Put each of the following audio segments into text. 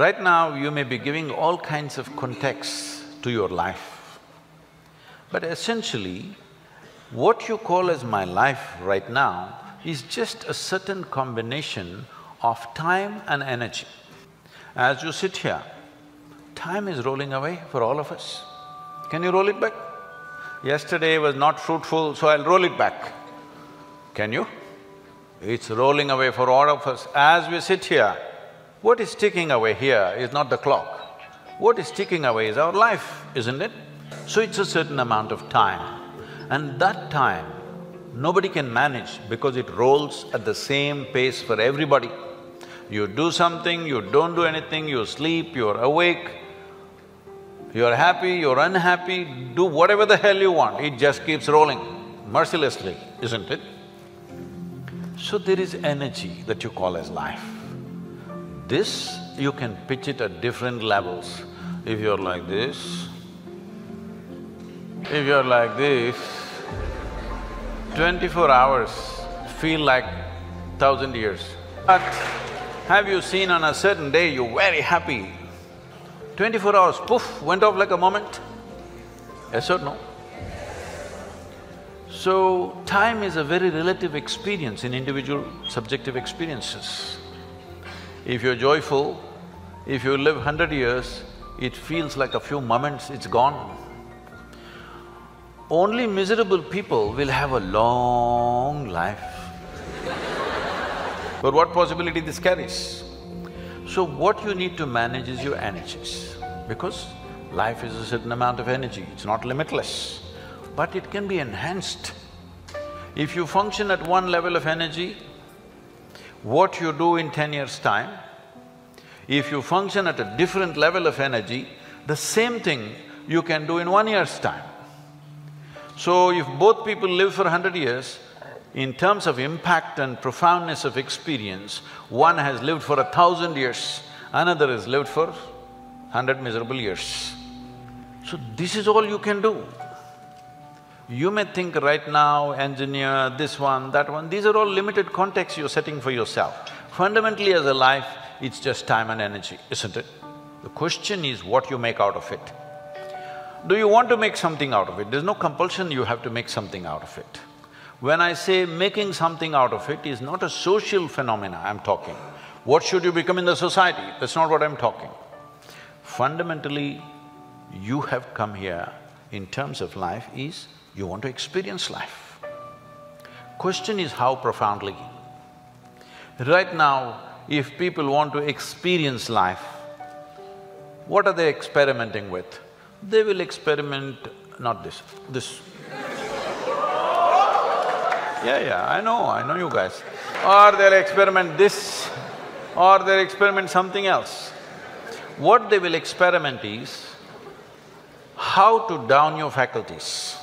Right now, you may be giving all kinds of contexts to your life. But essentially, what you call as my life right now is just a certain combination of time and energy. As you sit here, time is rolling away for all of us. Can you roll it back? Yesterday was not fruitful, so I'll roll it back. Can you? It's rolling away for all of us. As we sit here, what is ticking away here is not the clock. What is ticking away is our life, isn't it? So it's a certain amount of time. And that time, nobody can manage because it rolls at the same pace for everybody. You do something, you don't do anything, you sleep, you're awake, you're happy, you're unhappy, do whatever the hell you want, it just keeps rolling mercilessly, isn't it? So there is energy that you call as life. This, you can pitch it at different levels. If you're like this, if you're like this, twenty-four hours feel like thousand years. But have you seen on a certain day you're very happy, twenty-four hours, poof, went off like a moment? Yes or no? So, time is a very relative experience in individual subjective experiences. If you're joyful, if you live hundred years, it feels like a few moments, it's gone. Only miserable people will have a long life. but what possibility this carries? So what you need to manage is your energies, because life is a certain amount of energy, it's not limitless but it can be enhanced. If you function at one level of energy, what you do in ten years' time, if you function at a different level of energy, the same thing you can do in one year's time. So if both people live for hundred years, in terms of impact and profoundness of experience, one has lived for a thousand years, another has lived for hundred miserable years. So this is all you can do. You may think right now, engineer, this one, that one, these are all limited contexts you're setting for yourself. Fundamentally as a life, it's just time and energy, isn't it? The question is what you make out of it. Do you want to make something out of it? There's no compulsion you have to make something out of it. When I say making something out of it is not a social phenomena I'm talking. What should you become in the society? That's not what I'm talking. Fundamentally, you have come here in terms of life is you want to experience life. Question is how profoundly. Right now, if people want to experience life, what are they experimenting with? They will experiment, not this, this. yeah, yeah, I know, I know you guys. Or they'll experiment this, or they'll experiment something else. What they will experiment is how to down your faculties.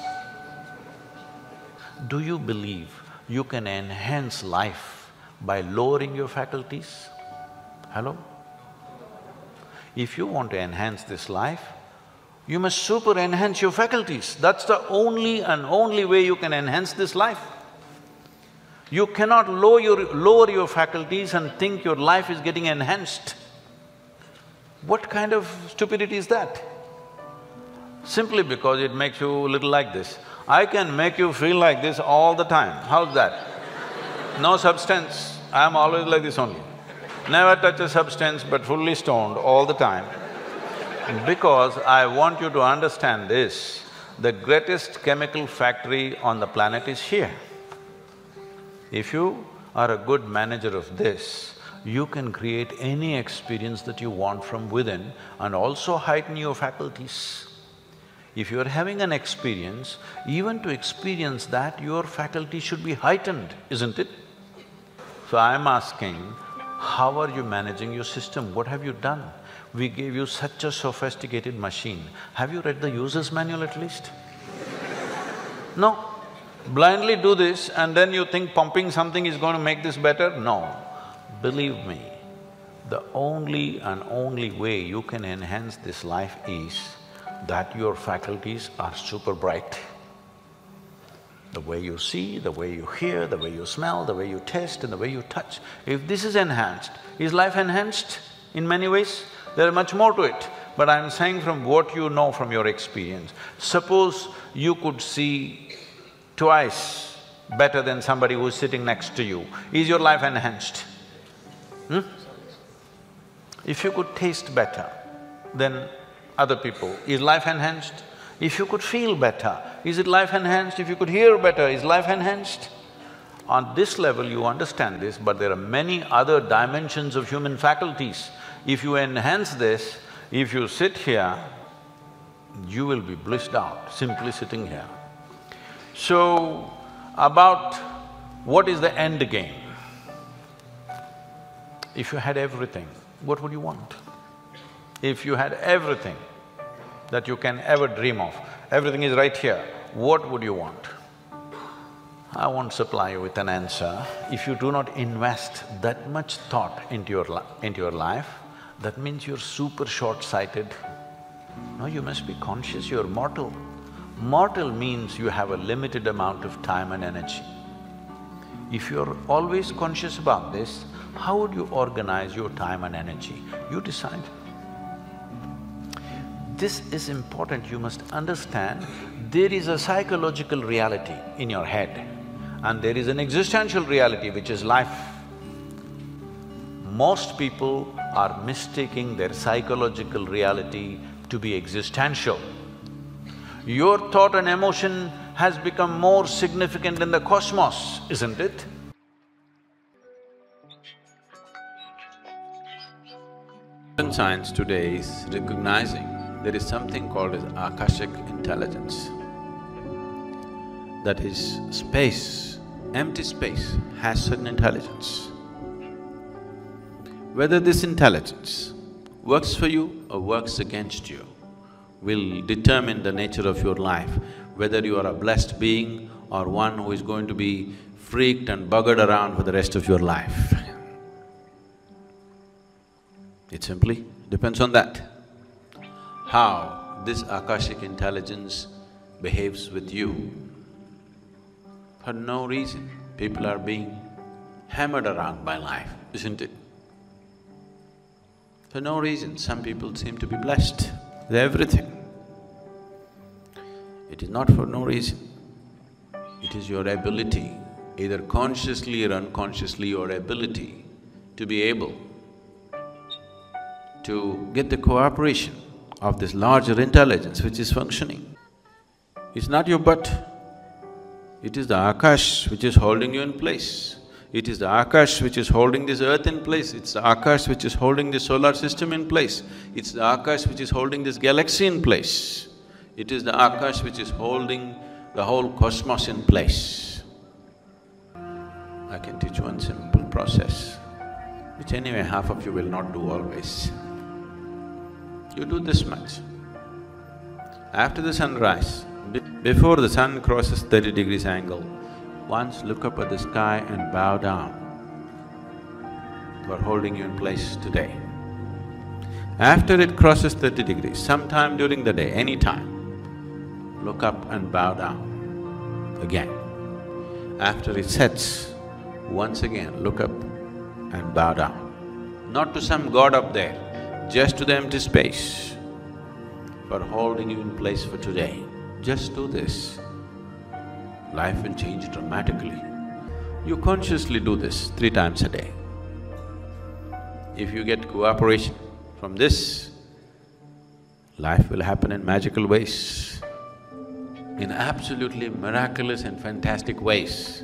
Do you believe you can enhance life by lowering your faculties? Hello? If you want to enhance this life, you must super enhance your faculties. That's the only and only way you can enhance this life. You cannot lower your, lower your faculties and think your life is getting enhanced. What kind of stupidity is that? Simply because it makes you little like this. I can make you feel like this all the time, how's that? No substance, I'm always like this only. Never touch a substance but fully stoned all the time. Because I want you to understand this, the greatest chemical factory on the planet is here. If you are a good manager of this, you can create any experience that you want from within and also heighten your faculties. If you're having an experience, even to experience that, your faculty should be heightened, isn't it? So I'm asking, how are you managing your system? What have you done? We gave you such a sophisticated machine. Have you read the user's manual at least? no. Blindly do this and then you think pumping something is going to make this better? No. Believe me, the only and only way you can enhance this life is that your faculties are super bright. The way you see, the way you hear, the way you smell, the way you taste and the way you touch. If this is enhanced, is life enhanced? in many ways. There is much more to it, but I'm saying from what you know from your experience. Suppose you could see twice better than somebody who's sitting next to you, is your life enhanced? Hmm? If you could taste better than other people, is life enhanced? If you could feel better, is it life enhanced? If you could hear better, is life enhanced? On this level you understand this, but there are many other dimensions of human faculties. If you enhance this, if you sit here, you will be blissed out simply sitting here. So, about what is the end game? If you had everything, what would you want? If you had everything that you can ever dream of, everything is right here, what would you want? I won't supply you with an answer. If you do not invest that much thought into your, into your life, that means you're super short-sighted. No, you must be conscious you're mortal. Mortal means you have a limited amount of time and energy. If you're always conscious about this, how would you organize your time and energy? You decide. This is important, you must understand, there is a psychological reality in your head and there is an existential reality which is life. Most people are mistaking their psychological reality to be existential. Your thought and emotion has become more significant in the cosmos, isn't it? Science today is recognizing there is something called as Akashic intelligence. That is space empty space has certain intelligence. Whether this intelligence works for you or works against you will determine the nature of your life, whether you are a blessed being or one who is going to be freaked and buggered around for the rest of your life. It simply depends on that. How this Akashic intelligence behaves with you for no reason, people are being hammered around by life, isn't it? For no reason, some people seem to be blessed with everything. It is not for no reason. It is your ability, either consciously or unconsciously, your ability to be able to get the cooperation of this larger intelligence which is functioning. It's not your butt, it is the Akash which is holding you in place. It is the Akash which is holding this earth in place. It's the Akash which is holding the solar system in place. It's the Akash which is holding this galaxy in place. It is the Akash which is holding the whole cosmos in place. I can teach one simple process, which anyway half of you will not do always. You do this much. After the sunrise, before the sun crosses thirty degrees angle, once look up at the sky and bow down for holding you in place today. After it crosses thirty degrees, sometime during the day, any time, look up and bow down again. After it sets, once again look up and bow down. Not to some god up there, just to the empty space for holding you in place for today. Just do this, life will change dramatically. You consciously do this three times a day. If you get cooperation from this, life will happen in magical ways, in absolutely miraculous and fantastic ways.